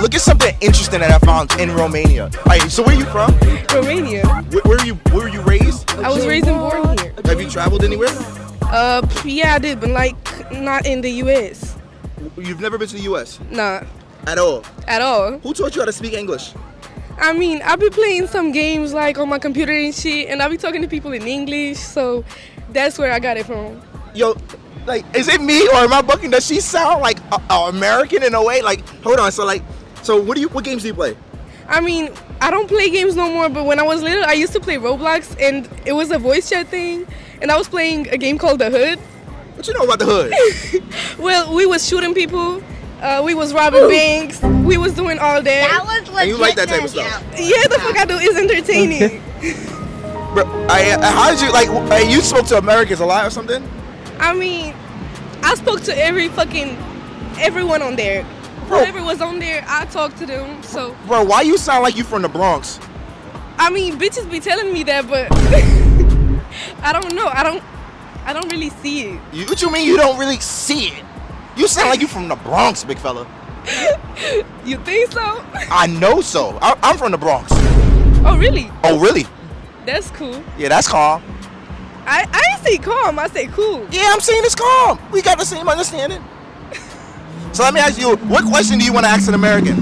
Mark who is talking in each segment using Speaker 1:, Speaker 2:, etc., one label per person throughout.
Speaker 1: look at something interesting that I found in Romania. All right, so where are you from?
Speaker 2: Romania.
Speaker 1: Where, where are you? Where were you raised?
Speaker 2: I was raised and born here.
Speaker 1: Have you traveled anywhere?
Speaker 2: Uh, yeah, I did, but like not in the U.S.
Speaker 1: You've never been to the U.S.
Speaker 2: Nah,
Speaker 1: at all.
Speaker 2: at all.
Speaker 1: Who taught you how to speak English?
Speaker 2: I mean, I be playing some games like on my computer and shit, and I be talking to people in English, so that's where I got it from.
Speaker 1: Yo, like, is it me or am I bucking? Does she sound like a, a American in a way? Like, hold on. So, like, so what do you? What games do you play?
Speaker 2: I mean, I don't play games no more, but when I was little, I used to play Roblox, and it was a voice chat thing, and I was playing a game called Da Hood.
Speaker 1: What you know about the hood?
Speaker 2: Well, we was shooting people, uh, we was robbing banks, we was doing all that.
Speaker 3: That was legit.
Speaker 1: And you like that type of stuff?
Speaker 3: yeah.
Speaker 2: yeah, the fuck I do is entertaining.
Speaker 1: Bro, I, I, how did you like? You spoke to Americans a lot or something?
Speaker 2: I mean, I spoke to every fucking everyone on there. Whoever was on there, I talked to them. So
Speaker 1: Bro, why you sound like you from the Bronx?
Speaker 2: I mean, bitches be telling me that, but I don't know. I don't. I don't really see it.
Speaker 1: You, what you mean you don't really see it? You sound like you from the Bronx, big fella.
Speaker 2: You think so?
Speaker 1: I know so. I, I'm from the Bronx.
Speaker 2: Oh, really?
Speaker 1: Oh, really?
Speaker 2: That's cool.
Speaker 1: Yeah, that's calm.
Speaker 2: I I ain't say calm. I say cool.
Speaker 1: Yeah, I'm saying it's calm. We got the same understanding. So let me ask you, what question do you want to ask an American?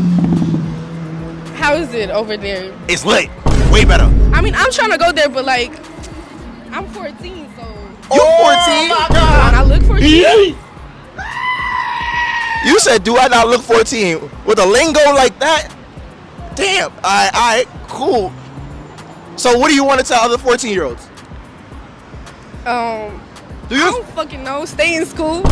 Speaker 2: How is it over there?
Speaker 1: It's lit. Way better.
Speaker 2: I mean, I'm trying to go there, but like, I'm 14, so.
Speaker 1: You 14?
Speaker 2: I look 14.
Speaker 1: You said, do I not look 14? With a lingo like that? Damn. All right, all right, cool. So what do you want to tell other 14 year olds?
Speaker 2: Um,
Speaker 1: Do you?
Speaker 2: I don't fucking know. Stay in school.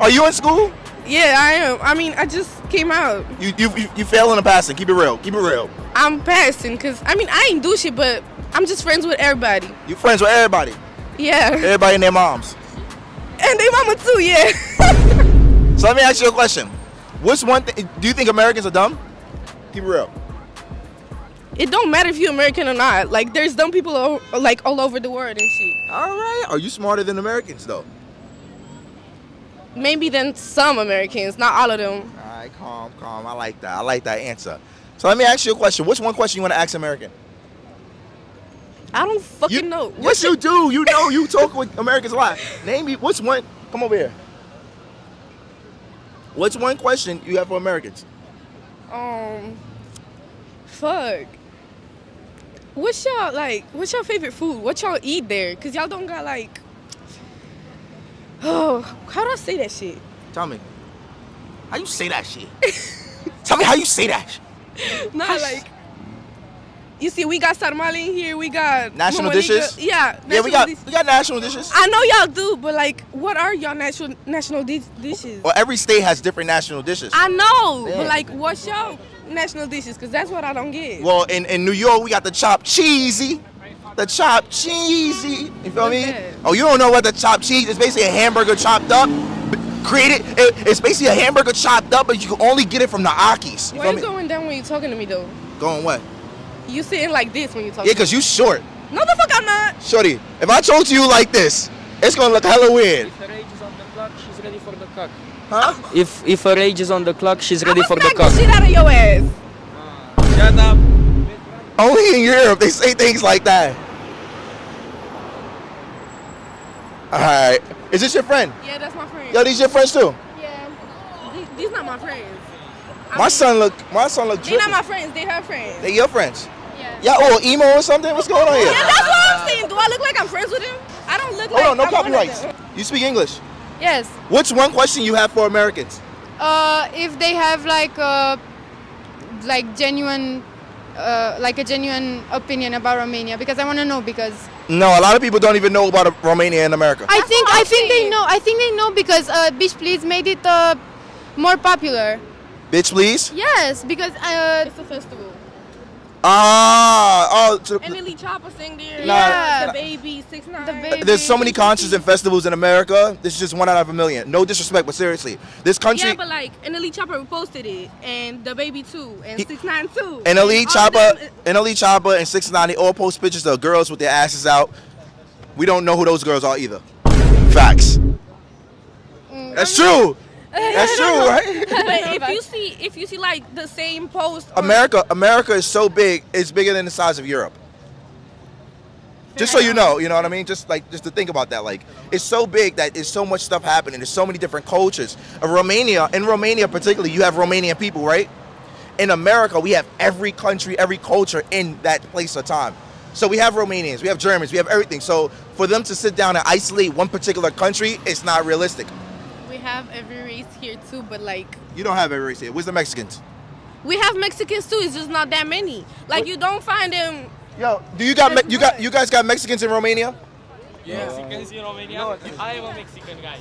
Speaker 1: Are you in school?
Speaker 2: Yeah, I am. I mean, I just came out.
Speaker 1: You you you, failing or passing? Keep it real. Keep it real.
Speaker 2: I'm passing, cause I mean, I ain't do shit, but I'm just friends with everybody.
Speaker 1: You friends with everybody.
Speaker 2: Yeah,
Speaker 1: Everybody and their moms.
Speaker 2: and they mama too. Yeah.
Speaker 1: So let me ask you a question. What's one thing? Do you think Americans are dumb? Keep it real.
Speaker 2: it don't matter if you're American or not. Like, there's dumb people all, like all over the world and shit.
Speaker 1: All right. Are you smarter than Americans though?
Speaker 2: Maybe than some Americans, not all of them.
Speaker 1: All right, calm, calm. I like that. I like that answer. So let me ask you a question. What's one question you want to ask American?
Speaker 2: I don't fucking
Speaker 1: You,
Speaker 2: know.
Speaker 1: Yes, you do. You know, you talk with Americans a lot. Name me. What's one? Come over here. What's one question you have for Americans?
Speaker 2: Um, fuck. What's y'all like? What's your favorite food? What y'all eat there? Cause y'all don't got like. Oh, how do I say that shit?
Speaker 1: Tell me. How you say that shit? Tell me how you say that. Shit.
Speaker 2: Not like. You see, we got sarmale in here. We got
Speaker 1: National
Speaker 2: mamaliga-
Speaker 1: dishes?
Speaker 2: Yeah,
Speaker 1: Yeah, we got
Speaker 2: dis-
Speaker 1: we got national dishes.
Speaker 2: I know y'all do, but like, what are y'all national national dis- dishes?
Speaker 1: Well, every state has different national dishes.
Speaker 2: I know,
Speaker 1: Yeah.
Speaker 2: but like, what's y'all national dishes? Cause that's what I don't get.
Speaker 1: Well, in, in New York, we got the chopped cheesy. The chopped cheesy. You feel
Speaker 2: What's
Speaker 1: me?
Speaker 2: that?
Speaker 1: Oh, you don't know what the chopped cheese is? Basically a hamburger chopped up. Created. It, it's basically a hamburger chopped up, but you can only get it from the Akis. You
Speaker 2: Why
Speaker 1: feel
Speaker 2: you
Speaker 1: me?
Speaker 2: going down when you talking to me though?
Speaker 1: Going what?
Speaker 2: You sitting like this when you talking.
Speaker 1: Yeah, cause you short,
Speaker 2: No, the fuck I'm not.
Speaker 1: shorty. If I talk to you like this, it's gonna look hella weird,
Speaker 4: If her age is on the clock, she's ready for the cock.
Speaker 1: huh?
Speaker 4: If if her age is on the clock, she's ready
Speaker 2: I'ma
Speaker 4: for the
Speaker 2: smack
Speaker 4: cock.
Speaker 2: the shit out of your ass.
Speaker 4: Shut up.
Speaker 1: Only in Europe they say things like that. All right. Is this your friend?
Speaker 2: Yeah, that's my friend.
Speaker 1: Yo, these your friends too.
Speaker 2: yeah, these, these not my friends. I
Speaker 1: My
Speaker 2: mean,
Speaker 1: son look. My son look.
Speaker 2: They not my friends. They her friends.
Speaker 1: They your friends.
Speaker 2: yeah.
Speaker 1: Y'all all emo or something? What's going on here?
Speaker 2: Yeah, that's what I'm saying. Do I look like I'm friends with him? I don't look like.
Speaker 1: Hold on, no
Speaker 2: I'm
Speaker 1: copyrights. You speak English.
Speaker 5: Yes.
Speaker 1: What's one question you have for Americans?
Speaker 5: Uh, if they have like a like genuine, uh, like a genuine opinion about Romania, because I want to know because
Speaker 1: No, a lot of people don't even know about Romania in America.
Speaker 5: I think I think they know. I think they know because uh, Beach Please made it uh, more popular.
Speaker 1: Bitch, please.
Speaker 5: Yes, because uh,
Speaker 2: It's a festival.
Speaker 1: Ah, oh, to-
Speaker 2: And Lily Chopper sing there.
Speaker 1: Nah.
Speaker 5: Yeah.
Speaker 2: The baby six nine.
Speaker 5: The Baby.
Speaker 1: there's so many concerts and festivals in America. This is just one out of a million. No disrespect, but seriously, this country
Speaker 2: Yeah, but like, and Elite Chopper reposted it, and the baby too, and
Speaker 1: He-
Speaker 2: six nine two.
Speaker 1: and Elite
Speaker 2: all
Speaker 1: Chopper,
Speaker 2: them-
Speaker 1: and Elite Chopper, and Six Nine, they all post pictures of girls with their asses out. We don't know who those girls are either. Facts.
Speaker 2: Mm,
Speaker 1: That's true. That's true, right?
Speaker 2: but if you see if you see like the same post on-
Speaker 1: America, America is so big, it's bigger than the size of Europe. Just so you know, you know what I mean? Just like just to think about that, like it's so big that there's so much stuff happening. There's so many different cultures. Uh, Romania, in Romania particularly, you have Romanian people, right? In America, we have every country, every culture in that place or time. So we have Romanians, we have Germans, we have everything. So for them to sit down and isolate one particular country, it's not realistic.
Speaker 2: We have every race here too, but like
Speaker 1: You don't have every race here. Where's the Mexicans?
Speaker 2: we have Mexicans too. It's just not that many. Like you don't find them.
Speaker 1: Yo, do you got you got you guys got Mexicans in Romania?
Speaker 4: Mexicans in Romania. I am a Mexican guy.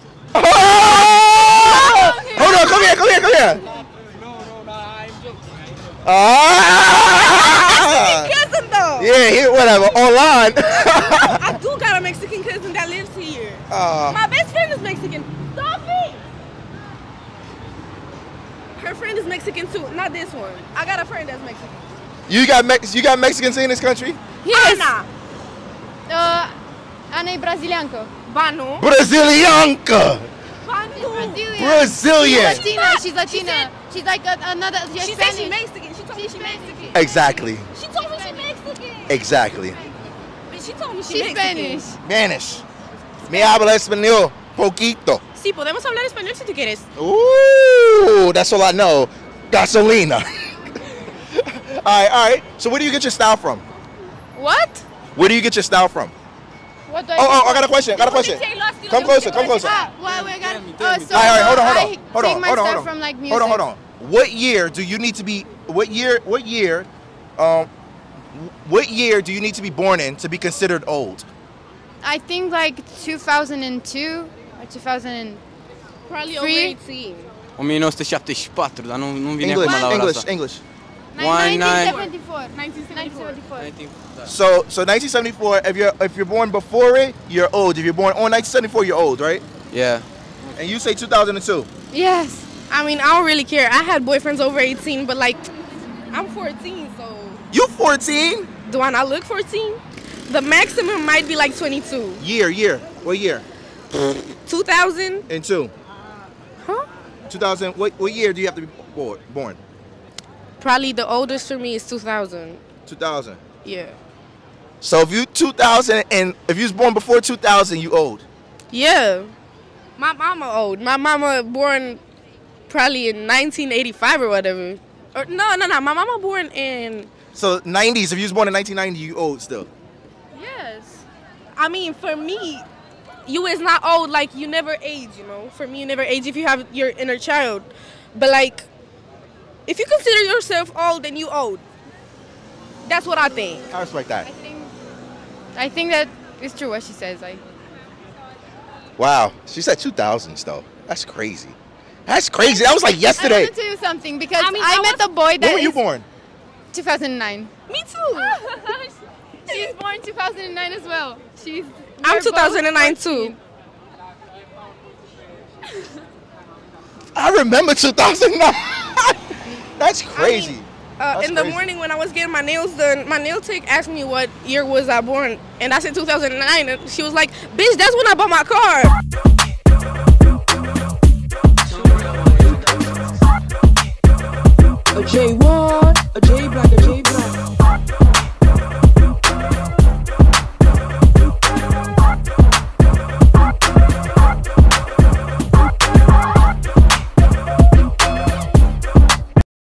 Speaker 1: Hold on, come here, come here, come here.
Speaker 4: No, no, no, I'm joking.
Speaker 1: Ah!
Speaker 2: Cousin though.
Speaker 1: Yeah, here, whatever. Online.
Speaker 2: here.
Speaker 1: Uh,
Speaker 2: My best friend is Mexican. Stop it. Her friend is Mexican too. Not this one. I got a friend that's Mexican.
Speaker 1: you got Mex- you got Mexicans in this country?
Speaker 5: Yes.
Speaker 2: Ana.
Speaker 5: Uh, Ana e braziliancă.
Speaker 2: Banu.
Speaker 1: Brazilianca.
Speaker 2: Banu.
Speaker 5: Brazilian.
Speaker 1: Brazilian.
Speaker 5: She's Latina. She's Latina. She's like a, another. She's
Speaker 2: She said
Speaker 5: Spanish.
Speaker 2: she Mexican. She told me
Speaker 5: She's
Speaker 2: she Mexican.
Speaker 1: Exactly.
Speaker 2: She told me she's Mexican.
Speaker 1: Exactly.
Speaker 2: But she told me she
Speaker 5: She's
Speaker 2: Mexican.
Speaker 5: Spanish.
Speaker 1: Spanish. Me habla español poquito.
Speaker 2: Sí, podemos hablar español si tú quieres.
Speaker 1: Ooh, that's all I know. Gasolina. all right, all right. So where do you get your style from?
Speaker 5: What?
Speaker 1: Where do you get your style from?
Speaker 5: What do I
Speaker 1: Oh, oh, I got a question. I got a question. Come closer, come closer.
Speaker 5: Ah, well, we got.
Speaker 4: me, tell me,
Speaker 5: so
Speaker 1: All right, all right, hold on, hold
Speaker 5: I
Speaker 1: on, hold on,
Speaker 5: my
Speaker 1: hold on, hold on.
Speaker 5: from like music.
Speaker 1: Hold on, hold on. What year do you need to be? What year? What year? Um, what year do you need to be born in to be considered old?
Speaker 5: I think like 2002 or 2000.
Speaker 2: Probably over 18.
Speaker 4: 1974, dar nu, nu vine
Speaker 1: English,
Speaker 4: acum la ora
Speaker 1: English,
Speaker 4: asta.
Speaker 1: English.
Speaker 4: One, nine.
Speaker 5: 1974.
Speaker 2: 1974.
Speaker 5: 1974.
Speaker 1: So, so 1974. If you're if you're born before it, you're old. If you're born on 1974, you're old, right?
Speaker 4: Yeah.
Speaker 1: And you say 2002.
Speaker 5: Yes.
Speaker 2: I mean, I don't really care. I had boyfriends over 18, but like, I'm 14, so
Speaker 1: You 14?
Speaker 2: do I not look 14? The maximum might be like 22.
Speaker 1: Year, year. What year?
Speaker 2: 2000?
Speaker 1: And two.
Speaker 2: Huh?
Speaker 1: 2000. What what year do you have to be born? Born.
Speaker 2: Probably the oldest for me is 2000.
Speaker 1: 2000.
Speaker 2: Yeah.
Speaker 1: So if you 2000 and if you was born before 2000, you old.
Speaker 2: Yeah. My mama old. My mama born probably in 1985 or whatever. Or no, no, no. My mama born in.
Speaker 1: So 90s. If you was born in 1990, you old still.
Speaker 2: Yes. I mean, for me, you is not old. Like you never age. You know. For me, you never age if you have your inner child. But like, if you consider yourself old, then you old. That's what I think.
Speaker 1: I respect that.
Speaker 5: I think. I think that it's true what she says. Like.
Speaker 1: Wow. She said 2000s though. That's crazy. That's crazy. That was like yesterday.
Speaker 5: I
Speaker 1: yesterday.
Speaker 5: want to tell you something because
Speaker 2: I
Speaker 5: I,
Speaker 2: mean, I
Speaker 5: met
Speaker 2: was-
Speaker 5: a boy that
Speaker 1: When were you
Speaker 5: is
Speaker 1: born?
Speaker 5: 2009.
Speaker 2: Me too.
Speaker 5: She's born 2009 as well. She's.
Speaker 2: I'm 2009 too.
Speaker 1: I remember 2009. That's crazy.
Speaker 2: Uh,
Speaker 1: That's
Speaker 2: in the
Speaker 1: crazy.
Speaker 2: morning when I was getting my nails done, my nail tech asked me what year was I born, and I said 2009, and she was like, "Bitch, that's when I bought my car."
Speaker 3: A J1,